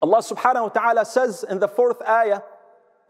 Allah subhanahu wa ta'ala says in the fourth ayah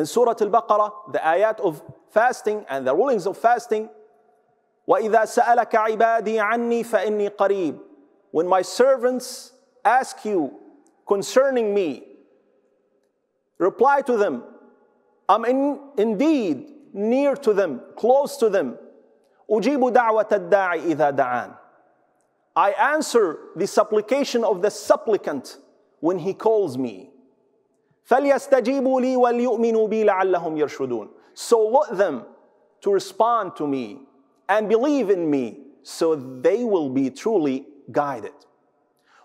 in Surah Al-Baqarah, the ayat of fasting and the rulings of fasting, وَإِذَا سَأَلَكَ عِبَادِي عَنِّي فَإِنِّي قَرِيبٌ When my servants ask you concerning me, reply to them, I'm in, indeed near to them, close to them. أُجِيبُ دَعْوَةَ الدَّاعِ إِذَا دَعَانِ I answer the supplication of the supplicant when he calls me. فَلْيَسْتَجِيبُوا لِي وَلْيُؤْمِنُوا بِي لَعَلَّهُمْ يَرْشُدُونَ So let them to respond to me and believe in me so they will be truly guided.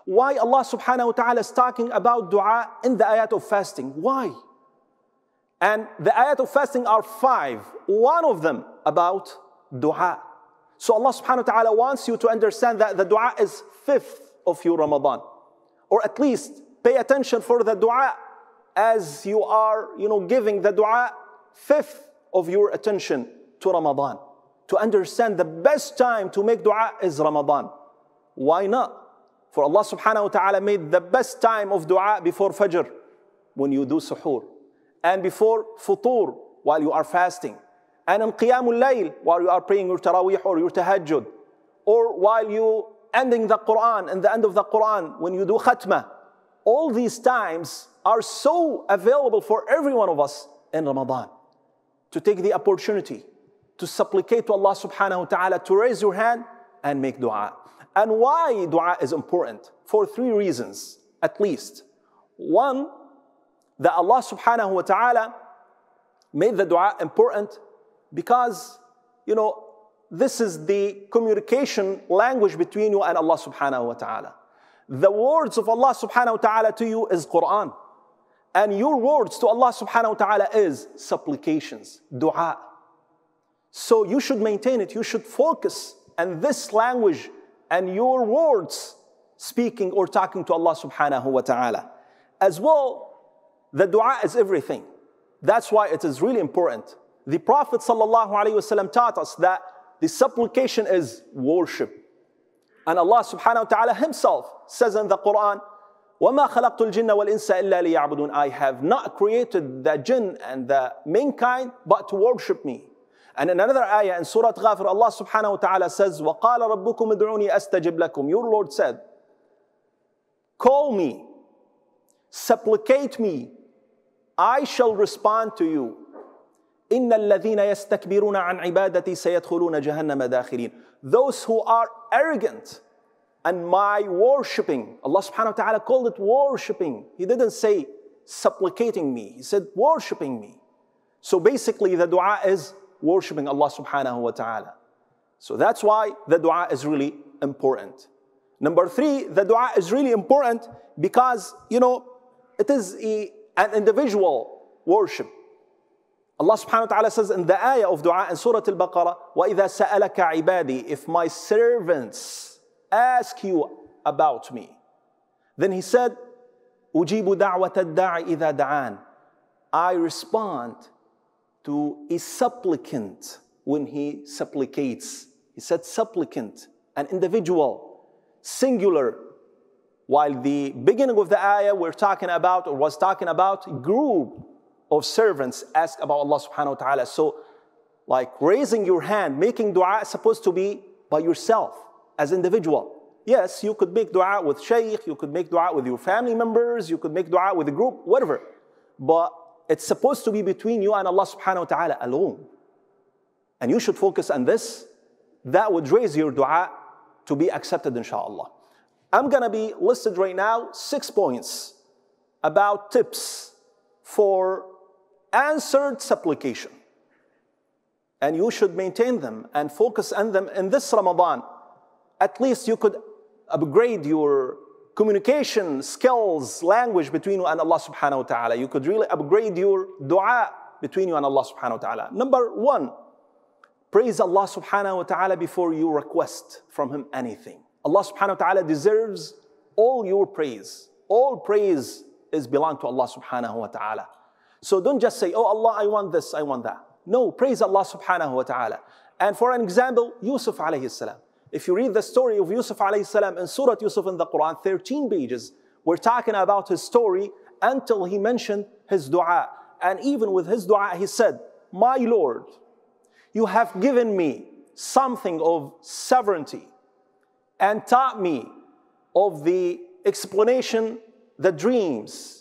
Why Allah subhanahu wa ta'ala is talking about dua in the ayat of fasting? Why? And the ayat of fasting are five. One of them about dua. So Allah subhanahu wa ta'ala wants you to understand that the dua is fifth of your Ramadan. Or at least pay attention for the dua as you are, you know, giving the dua fifth of your attention to Ramadan. To understand the best time to make dua is Ramadan. Why not? For Allah subhanahu wa ta'ala made the best time of dua before Fajr, when you do suhoor, and before futur, while you are fasting, and in Qiyamul Layl, while you are praying your Taraweeh or your Tahajjud, or while you ending the Quran, in the end of the Quran, when you do Khatmah. All these times are so available for every one of us in Ramadan to take the opportunity to supplicate to Allah subhanahu wa ta'ala to raise your hand and make dua. And why dua is important? For three reasons, at least. One, that Allah subhanahu wa ta'ala made the dua important because, you know, this is the communication language between you and Allah subhanahu wa ta'ala. The words of Allah subhanahu wa ta'ala to you is Quran. And your words to Allah subhanahu wa ta'ala is supplications, dua. So you should maintain it, you should focus on this language and your words speaking or talking to Allah subhanahu wa ta'ala. As well, the dua is everything. That's why it is really important. The Prophet sallallahu alaihi wasallam taught us that the supplication is worship. And Allah subhanahu wa ta'ala himself says in the Quran, وَمَا خَلَقْتُ الْجِنَّ وَالْإِنسَ إِلَّا لِيَعْبُدُونَ I have not created the jinn and the mankind but to worship me. And in another ayah in Surah Ghafir, Allah subhanahu wa ta'ala says, وَقَالَ رَبُّكُمْ ادْعُونِي أَسْتَجِبْ لَكُمْ Your Lord said, Call me, supplicate me, I shall respond to you. إن الذين يستكبرون عن عبادتي سيدخلون جهنم داخرين. Those who are arrogant and my worshipping, Allah subhanahu wa ta'ala called it worshipping. He didn't say supplicating me, He said worshipping me. So basically, the dua is worshipping Allah subhanahu wa ta'ala. So that's why the dua is really important. Number three, the dua is really important because, you know, it is a, an individual worship. Allah subhanahu wa ta'ala says in the ayah of dua in Surah Al-Baqarah, وَإِذَا سَأَلَكَ عِبَادِي If my servants ask you about me. Then he said, أُجِيبُ دَعْوَةَ الدَّاعِ إِذَا دَعَانِ I respond to a supplicant when he supplicates. He said supplicant, an individual, singular. While the beginning of the ayah we're talking about or was talking about group of servants ask about Allah subhanahu wa ta'ala. So like raising your hand, making dua is supposed to be by yourself as individual. Yes, you could make dua with shaykh, you could make dua with your family members, you could make dua with a group, whatever. But it's supposed to be between you and Allah subhanahu wa ta'ala alone. And you should focus on this. That would raise your dua to be accepted, inshallah. I'm gonna be listed right now six points about tips for answered supplication. And you should maintain them and focus on them in this Ramadan. At least you could upgrade your communication skills, language between you and Allah subhanahu wa ta'ala. You could really upgrade your dua between you and Allah subhanahu wa ta'ala. Number one, praise Allah subhanahu wa ta'ala before you request from Him anything. Allah subhanahu wa ta'ala deserves all your praise. All praise is belong to Allah subhanahu wa ta'ala. So don't just say, oh Allah, I want this, I want that. No, praise Allah subhanahu wa ta'ala. And for an example, Yusuf alayhi salam. If you read the story of Yusuf alayhi salam in Surah Yusuf in the Quran, 13 pages, we're talking about his story until he mentioned his dua. And even with his dua, he said, My Lord, you have given me something of sovereignty and taught me of the explanation, the dreams,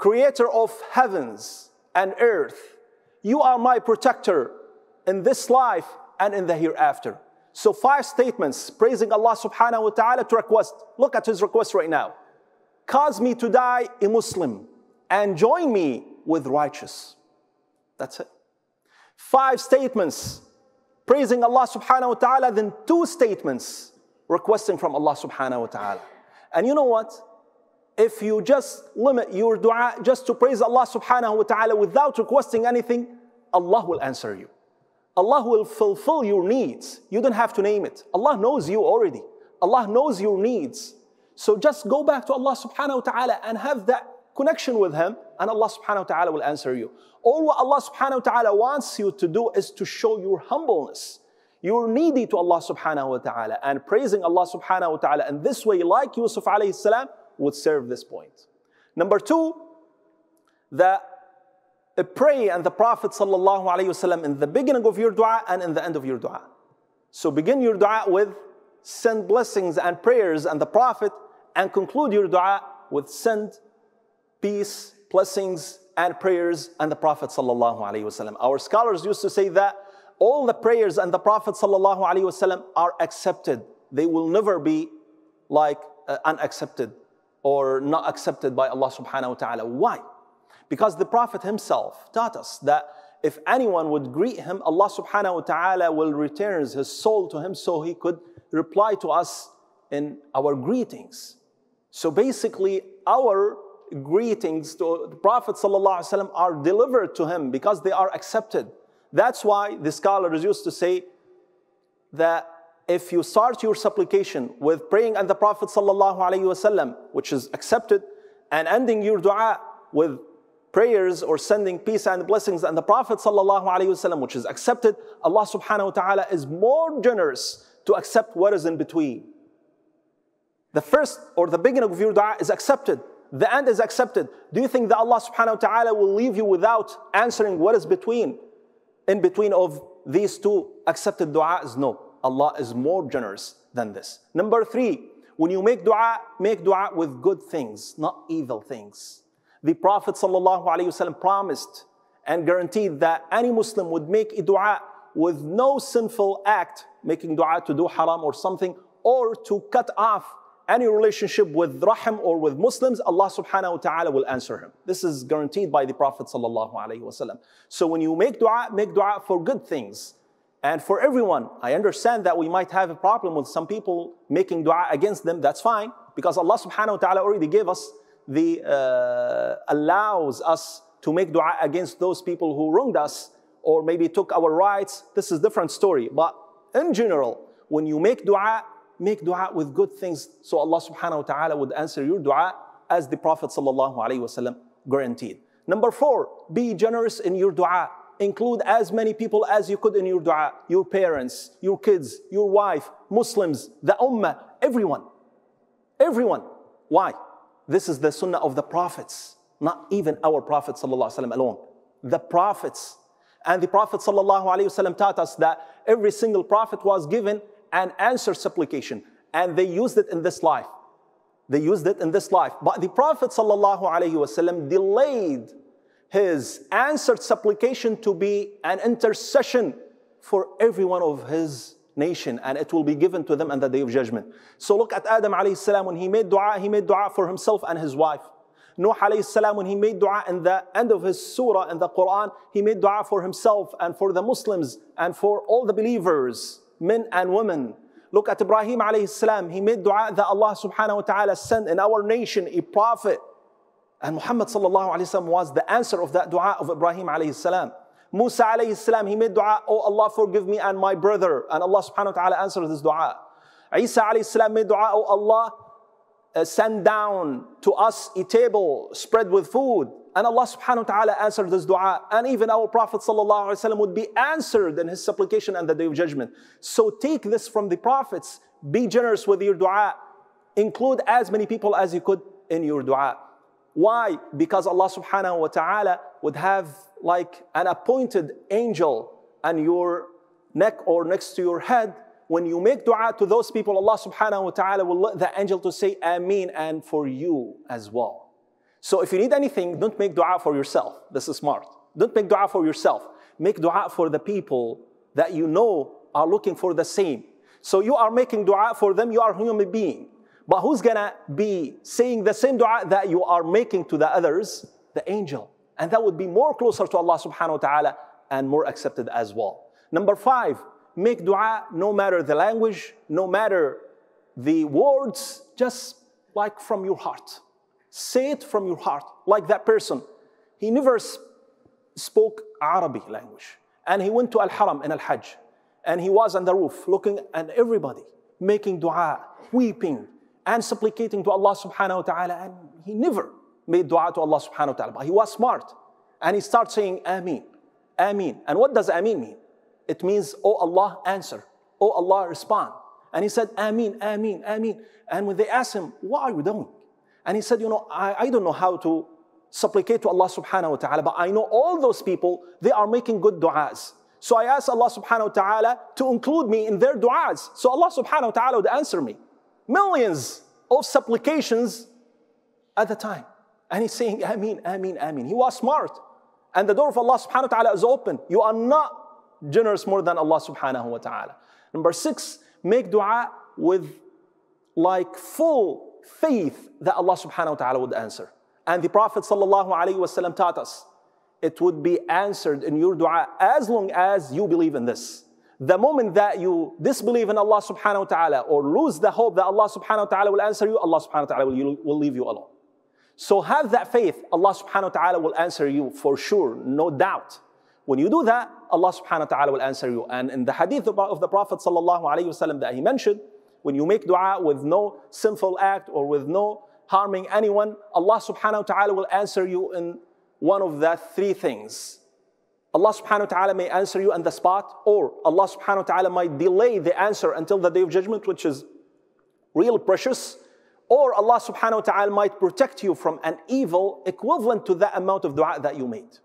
creator of heavens and earth. You are my protector in this life and in the hereafter. So, five statements praising Allah subhanahu wa ta'ala to request. Look at his request right now. Cause me to die a Muslim and join me with righteous. That's it. Five statements praising Allah subhanahu wa ta'ala, then two statements requesting from Allah subhanahu wa ta'ala. And you know what? If you just limit your dua just to praise Allah subhanahu wa ta'ala without requesting anything, Allah will answer you. Allah will fulfill your needs. You don't have to name it. Allah knows you already. Allah knows your needs. So just go back to Allah subhanahu wa ta'ala and have that connection with Him, and Allah subhanahu wa ta'ala will answer you. All what Allah subhanahu wa ta'ala wants you to do is to show your humbleness. You're needy to Allah subhanahu wa ta'ala and praising Allah subhanahu wa ta'ala. And this way, like Yusuf alayhi salam, would serve this point. Number two, the pray and the Prophet wasallam in the beginning of your dua and in the end of your dua. So begin your dua with send blessings and prayers and the Prophet and conclude your dua with send peace, blessings and prayers and the Prophet. Our scholars used to say that all the prayers and the Prophet are accepted. They will never be like uh, unaccepted or not accepted by Allah subhanahu wa ta'ala. Why? Because the Prophet himself taught us that if anyone would greet him, Allah subhanahu wa ta'ala will return his soul to him so he could reply to us in our greetings. So basically, our greetings to the Prophet are delivered to him because they are accepted. That's why the scholars used to say that if you start your supplication with praying and the Prophet ﷺ, which is accepted, and ending your dua with prayers or sending peace and blessings and the Prophet ﷺ, which is accepted, Allah subhanahu wa ta'ala is more generous to accept what is in between. The first or the beginning of your dua is accepted. The end is accepted. Do you think that Allah subhanahu wa ta'ala will leave you without answering what is between, in between of these two accepted du'as? No. Allah is more generous than this. Number three, when you make dua, make dua with good things, not evil things. The Prophet ﷺ promised and guaranteed that any Muslim would make a dua with no sinful act, making dua to do haram or something, or to cut off any relationship with rahim or with Muslims, Allah subhanahu wa ta'ala will answer him. This is guaranteed by the Prophet wasallam. So when you make dua, make dua for good things. And for everyone, I understand that we might have a problem with some people making dua against them. That's fine, because Allah subhanahu wa ta'ala already gave us the, uh, allows us to make dua against those people who wronged us or maybe took our rights. This is different story. But in general, when you make dua, make dua with good things so Allah subhanahu wa ta'ala would answer your dua as the Prophet sallallahu alaihi wasallam guaranteed. Number four, be generous in your dua. Include as many people as you could in your dua. Your parents, your kids, your wife, Muslims, the ummah, everyone. Everyone. Why? This is the sunnah of the prophets, not even our Prophet alone. The prophets. And the Prophet taught us that every single prophet was given an answer supplication, and they used it in this life. They used it in this life. But the Prophet delayed his answered supplication to be an intercession for every one of his nation and it will be given to them on the day of judgment. So look at Adam alayhi salam when he made dua, he made dua for himself and his wife. Nuh alayhi salam when he made dua in the end of his surah in the Quran, he made dua for himself and for the Muslims and for all the believers, men and women. Look at Ibrahim alayhi salam, he made dua that Allah subhanahu wa ta'ala sent in our nation a prophet. And Muhammad wa was the answer of that dua of Ibrahim alayhi salam. Musa alayhi salam, he made dua, Oh Allah, forgive me and my brother. And Allah subhanahu wa ta'ala answered this dua. Isa alayhi salam made dua, Oh Allah, uh, send down to us a table spread with food. And Allah subhanahu wa ta'ala answered this dua. And even our Prophet would be answered in his supplication on the day of judgment. So take this from the prophets. Be generous with your dua. Include as many people as you could in your dua. Why? Because Allah subhanahu wa ta'ala would have like an appointed angel on your neck or next to your head. When you make dua to those people, Allah subhanahu wa ta'ala will let the angel to say Ameen and for you as well. So if you need anything, don't make dua for yourself. This is smart. Don't make dua for yourself. Make dua for the people that you know are looking for the same. So you are making dua for them, you are a human being. But who's gonna be saying the same dua that you are making to the others? The angel. And that would be more closer to Allah subhanahu wa ta'ala and more accepted as well. Number five, make dua no matter the language, no matter the words, just like from your heart. Say it from your heart, like that person. He never spoke Arabic language. And he went to Al Haram in Al Hajj. And he was on the roof looking at everybody, making dua, weeping, and supplicating to Allah subhanahu wa ta'ala. And he never made dua to Allah subhanahu wa ta'ala. But he was smart. And he started saying Ameen, Ameen. And what does Ameen mean? It means, Oh Allah, answer. Oh Allah, respond. And he said, Ameen, Ameen, Ameen. And when they asked him, What are you doing? And he said, You know, I, I don't know how to supplicate to Allah subhanahu wa ta'ala, but I know all those people, they are making good du'as. So I asked Allah subhanahu wa ta'ala to include me in their du'as. So Allah subhanahu wa ta'ala would answer me. Millions of supplications at the time. And he's saying, Ameen, Ameen, Ameen. He was smart. And the door of Allah subhanahu wa ta'ala is open. You are not generous more than Allah subhanahu wa ta'ala. Number six, make dua with like full faith that Allah subhanahu wa ta'ala would answer. And the Prophet sallallahu alaihi wasallam taught us it would be answered in your dua as long as you believe in this. The moment that you disbelieve in Allah subhanahu wa ta'ala or lose the hope that Allah subhanahu wa ta'ala will answer you, Allah subhanahu wa ta'ala will, will leave you alone. So have that faith, Allah subhanahu wa ta'ala will answer you for sure, no doubt. When you do that, Allah subhanahu wa ta'ala will answer you. And in the hadith of the Prophet sallallahu alayhi wasallam that he mentioned, when you make dua with no sinful act or with no harming anyone, Allah subhanahu wa ta'ala will answer you in one of the three things. Allah subhanahu wa ta'ala may answer you on the spot, or Allah subhanahu wa ta'ala might delay the answer until the day of judgment, which is real precious, or Allah subhanahu wa ta'ala might protect you from an evil equivalent to that amount of dua that you made.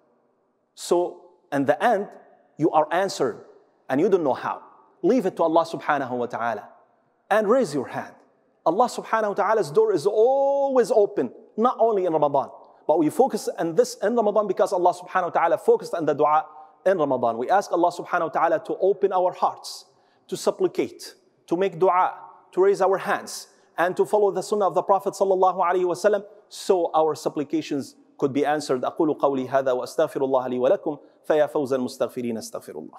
So, in the end, you are answered and you don't know how. Leave it to Allah subhanahu wa ta'ala and raise your hand. Allah subhanahu wa ta'ala's door is always open, not only in Ramadan, but we focus on this in Ramadan because Allah subhanahu wa ta'ala focused on the dua in Ramadan. We ask Allah subhanahu wa ta'ala to open our hearts, to supplicate, to make dua, to raise our hands, and to follow the sunnah of the Prophet sallallahu alaihi wasallam so our supplications could be answered. أقول قولي هذا وأستغفر الله لي ولكم فيا فوز المستغفرين استغفر الله.